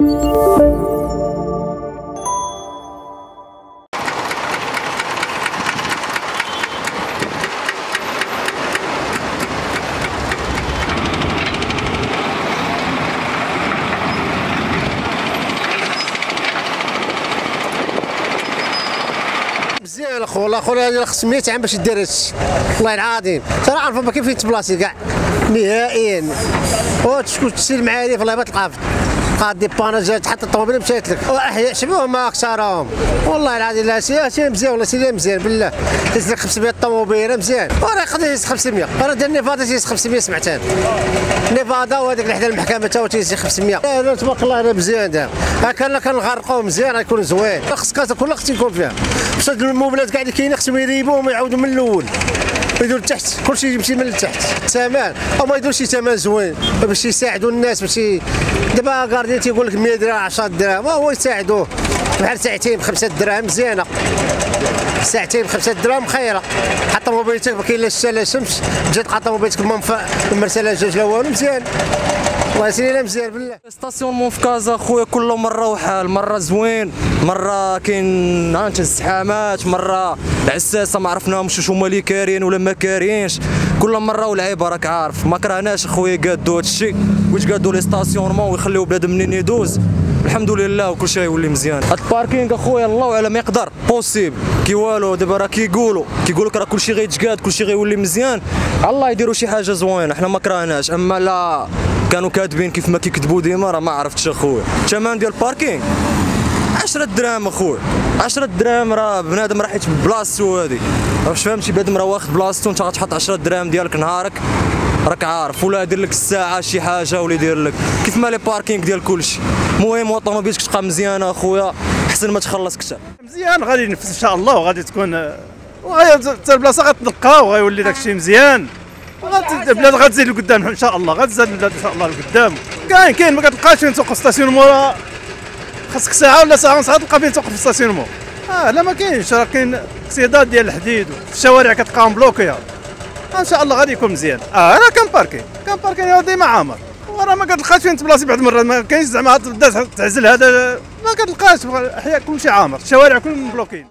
والله. أخو هذا خص 100 عام باش يدير هادشي. والله العظيم. ترى عارف ما كاين فين تبلاصي كاع؟ نهائيا. أو تشكون تسير معايا والله ما تلقى دي باناجات حتى الطوموبيل مشات لك. واحياء شباب ما اكثرهم والله العظيم لا سي مزيان والله سي مزيان بالله. تهز لك 500 طوموبيل مزيان. وراه يقدر يهز 500 راه دار نيفادا تيهز 500 سمعت نيفادا وهذيك اللي حدا المحكمة تا تيهز 500 لا تبارك الله راه مزيان دار كان كنغرقوه مزيان غيكون زوين. خص كاسه كلها خص يكون فيها. باش هاد الموبلات كاع اللي كاينين خصهم يريبوهم ويعاودوا من الأول. يدور لتحت كلشي يمشي من التحت الثمن أو ما يديروا شي ثمن زوين. باش يساعدوا الناس باش دابا كاردين تيقول لك 100 درهم 10 دراهم هو يساعدوه. بحال ساعتين بخمسة دراهم مزيانة. ساعتين بخمسة دراهم خيرة. حتى طوموبيلتك ما كاين لا الشتا لا الشمس تجي تلقى طوموبيلتك منفع مرسله جوج لا والو مزيان. يسير لا مزيان بالله. ستاسيون في كازا خويا كل مرة وحال مرة زوين مرة كاين هانت الزحامات مرة العساسة ما عرفناهمش واش هما اللي كارين ولا ما كارينش. كل مرة ولعيبه راك عارف. ما كرهناش خويا قادوا هادشي. واش قادوا les stationnements ويخليو بنادم منين يدوز؟ الحمد لله وكل شيء يولي مزيان هاد ال parking اخويا الله اعلم يقدر possible كي والو دابا راه كيقولوا كيقول لك راه كلشي غيتقاد كلشي غيولي مزيان الله يديروا شي حاجة زوينه حنا ما كرهناش اما لا كانوا كاتبين كيف ما كيكتبوا ديما راه ما عرفتش اخويا الثمن ديال ال parking 10 دراهم اخويا 10 دراهم راه بنادم راه حيت بلاصتو هادي واش فهمتي بنادم راه واخد بلاصتو انت غتحط 10 دراهم ديالك نهارك راك عارف ولا يدير لك الساعة شي حاجة ولا يدير لك كيف ما les parkings ديال كلشي المهم طوموبيلتك تبقى مزيانة أخويا. احسن ما تخلص كثر مزيان غادي ينفذ إن شاء الله وغادي تكون حتى البلاصة غتنقى وغيولي داك الشيء مزيان. البلاد غتزيد لقدام إن شاء الله. غتزاد البلاد إن شاء الله لقدام. كاين كاين ما كتلقاش فين توقف stationnement راه خاصك ساعة ولا ساعة ونص غتلقى فين توقف stationnement آه لا ما كاينش. راه كاين accidents ديال الحديد الشوارع كتبقى مبلوكيه إن شاء الله غادي يكون مزيان. آه راه كان parking. كان parking ديما عامر وراه ما كتلقاش فين تبلاصي بعض المرات ما كاينش زعما تعزل هذا ما كتلقاش. احياء كلشي عامر. الشوارع كلهم مبلوكين.